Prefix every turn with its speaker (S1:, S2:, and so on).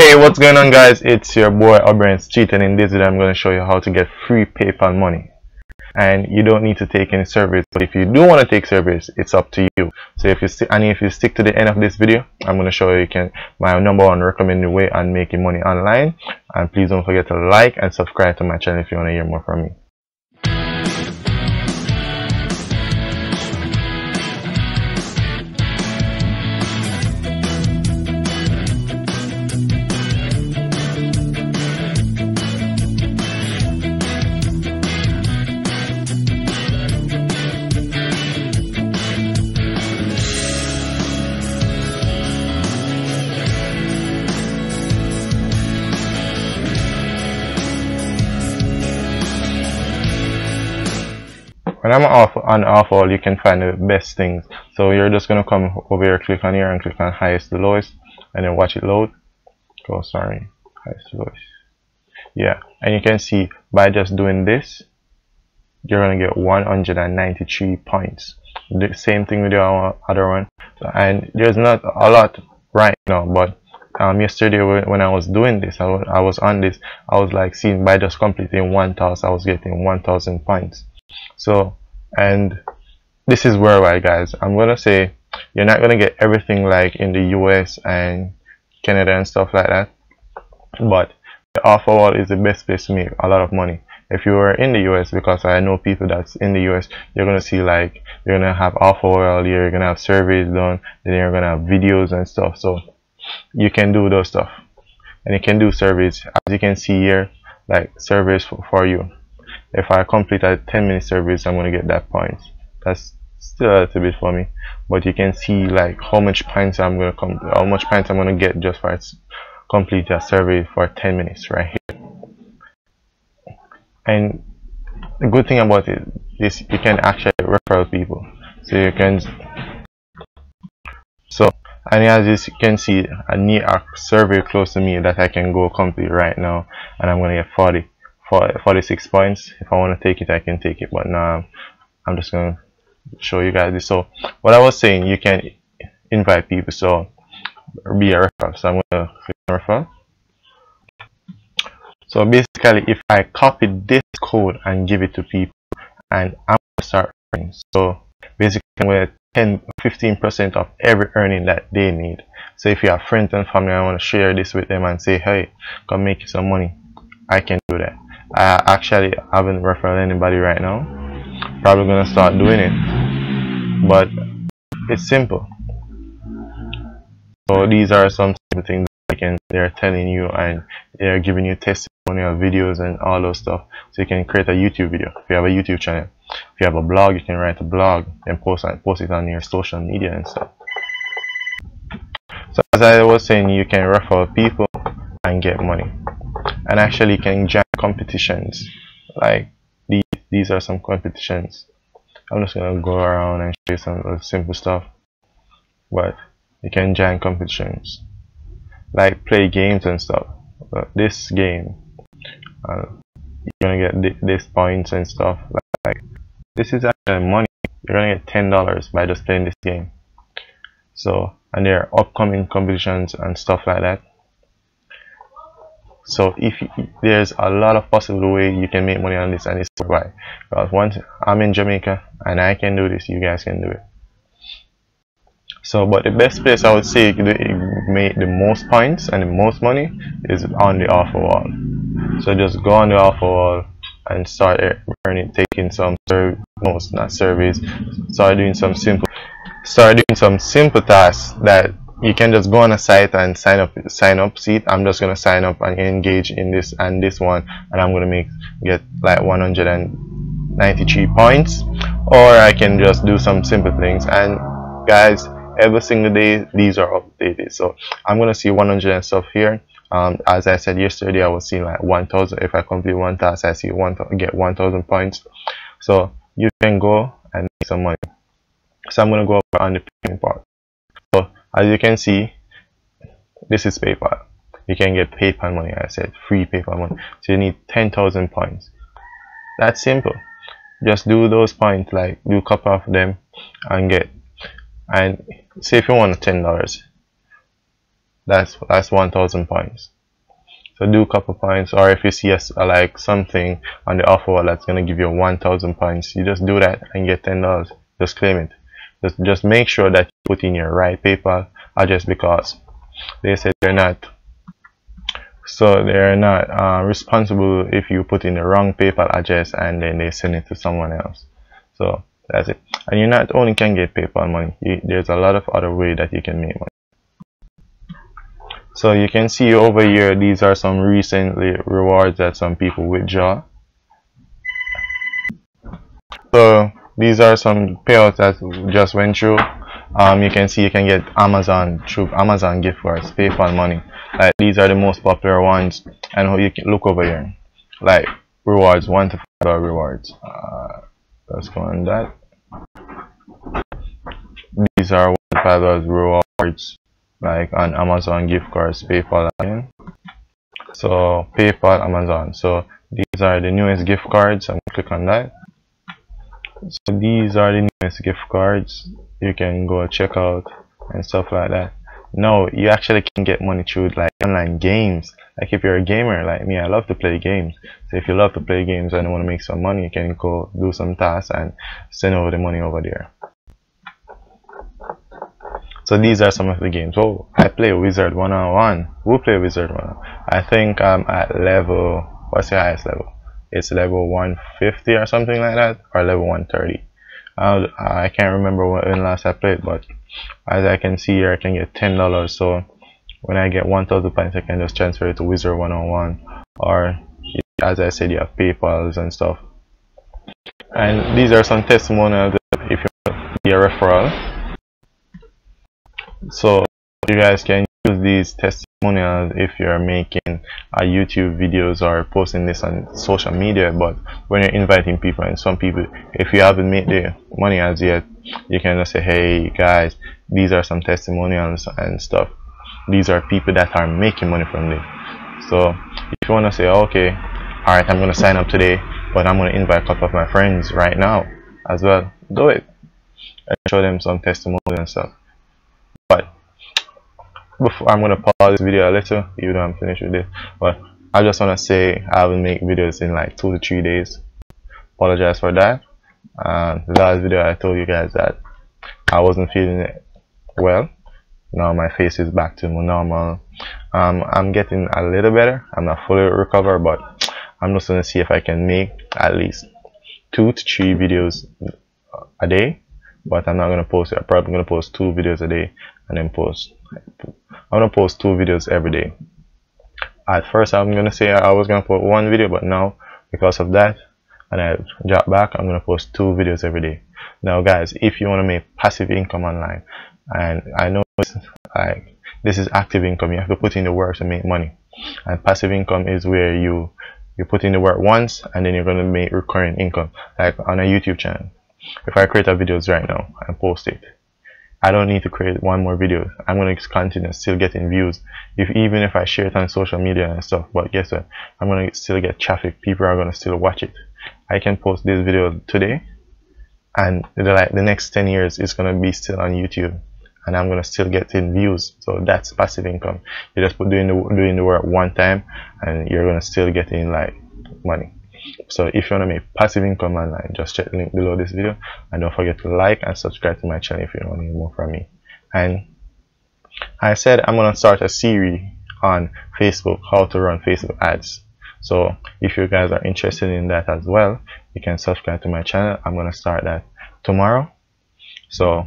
S1: Hey, what's going on guys? It's your boy O'Brian Streete and in this video I'm going to show you how to get free PayPal money. And you don't need to take any service, but if you do want to take service, it's up to you. So if you and if you stick to the end of this video, I'm going to show you, you can my number one recommended way on making money online. And please don't forget to like and subscribe to my channel if you want to hear more from me. When I'm off on off all you can find the best things. So you're just gonna come over here click on here and click on highest to lowest and then watch it load. Oh sorry highest to lowest. Yeah and you can see by just doing this you're gonna get 193 points. The same thing with the other one. And there's not a lot right now but um, yesterday when I was doing this I was, I was on this I was like seeing by just completing one task I was getting 1000 points so and this is worldwide guys i'm gonna say you're not gonna get everything like in the us and canada and stuff like that but the offer wall is the best place to make a lot of money. If you are in the US because I know people that's in the US you're gonna see like you're gonna have offer wall you're gonna have surveys done then you're gonna have videos and stuff. So you can do those stuff. And you can do surveys. As you can see here like surveys for, for you if I complete a 10 minute service I'm gonna get that point. That's still a little bit for me. But you can see like how much points I'm gonna come how much points I'm gonna get just for complete a survey for 10 minutes right here. And the good thing about it is you can actually refer people. So you can so and as you can see I need a survey close to me that I can go complete right now and I'm gonna get 40 46 points. If I want to take it I can take it but now I'm just to show you guys this. So what I was saying you can invite people so be a referral so I'm to click referral so basically if I copy this code and give it to people and I'm to start earning. So basically to 10 15% of every earning that they need. So if you have friends and family I want to share this with them and say hey come make some money. I can do that I actually haven't referred anybody right now. Probably gonna start doing it. But it's simple. So these are some simple things that can they're telling you and they're giving you testimonial videos and all those stuff. So you can create a YouTube video. If you have a YouTube channel if you have a blog you can write a blog and post and post it on your social media and stuff. So as I was saying you can refer people and get money and actually can join competitions. Like these these are some competitions. I'm just gonna go around and show you some simple stuff but you can join competitions. Like play games and stuff. But this game uh, you're gonna get th this points and stuff like, this is actually money. You're gonna get ten dollars by just playing this game. So and there are upcoming competitions and stuff like that so if there's a lot of possible way you can make money on this and it's why because once i'm in jamaica and i can do this you guys can do it. So but the best place i would say to make the most points and the most money is on the offer wall. So just go on the offer wall and start earning taking some most not surveys start doing some simple start doing some simple tasks that you can just go on a site and sign up sign up seat. I'm just going to sign up and engage in this and this one and i'm going to make get like 193 points. Or i can just do some simple things. And guys every single day these are updated. So i'm going to see 100 and stuff here. Um, as I said yesterday I was seeing like 1000 if I complete one task I see one get 1000 points. So you can go and make some money. So I'm going to go on the payment part as you can see this is PayPal. You can get PayPal money I said free PayPal money. So you need 10,000 points. That's simple. Just do those points like do a couple of them and get and say if you want ten dollars that's that's 1000 points. So do a couple points or if you see a, like something on the offer that's gonna give you 1000 points you just do that and get ten dollars. Just claim it just just make sure that you put in your right PayPal address because they said they're not so they're not uh, responsible if you put in the wrong PayPal address and then they send it to someone else. So that's it. And you not only can get PayPal money you, there's a lot of other way that you can make money. So you can see over here these are some recently rewards that some people withdraw. So these are some payouts that just went through um, you can see you can get Amazon through Amazon gift cards PayPal money like these are the most popular ones and you can look over here like rewards one to five dollar rewards uh, let's go on that these are one to five dollars rewards like on Amazon gift cards, PayPal again. So PayPal, Amazon. So these are the newest gift cards. I'm gonna click on that. So these are the newest gift cards. You can go check out and stuff like that. No, you actually can get money through like online games. Like if you're a gamer like me, I love to play games. So if you love to play games and want to make some money, you can go do some tasks and send over the money over there. So these are some of the games. Oh, I play Wizard 101. Who play Wizard 101? I think I'm at level, what's the highest level? It's level 150 or something like that, or level 130. I'll, I can't remember when last I played, but as I can see here, I can get $10. So when I get 1000 points, I can just transfer it to Wizard 101. Or as I said, you have PayPals and stuff. And these are some testimonials if you want to be a referral so you guys can these testimonials if you're making uh, YouTube videos or posting this on social media but when you're inviting people and some people if you haven't made the money as yet you can just say hey guys these are some testimonials and stuff. These are people that are making money from this. So if you want to say okay alright I'm gonna sign up today but I'm gonna invite a couple of my friends right now as well do it and show them some testimonials and stuff before I'm gonna pause this video a little, even though I'm finished with this. But I just wanna say I will make videos in like two to three days. Apologize for that. Um, the last video I told you guys that I wasn't feeling it well. Now my face is back to normal. Um, I'm getting a little better. I'm not fully recovered, but I'm just gonna see if I can make at least two to three videos a day but I'm not gonna post it. I'm probably gonna post two videos a day and then post I'm gonna post two videos every day. At first I'm gonna say I was gonna put one video but now because of that and I drop back I'm gonna post two videos every day. Now guys if you want to make passive income online and I know it's like this is active income you have to put in the work to make money. And passive income is where you you put in the work once and then you're gonna make recurring income like on a YouTube channel if I create a videos right now and post it I don't need to create one more video. I'm gonna continue still getting views. If even if I share it on social media and stuff but guess what? I'm gonna still get traffic. People are gonna still watch it. I can post this video today and like the next 10 years it's gonna be still on YouTube and I'm gonna still get in views. So that's passive income. You just put doing the doing the work one time and you're gonna still get in like money so if you want to make passive income online just check the link below this video. And don't forget to like and subscribe to my channel if you want to hear more from me. And I said I'm gonna start a series on Facebook how to run Facebook ads. So if you guys are interested in that as well you can subscribe to my channel. I'm gonna start that tomorrow. So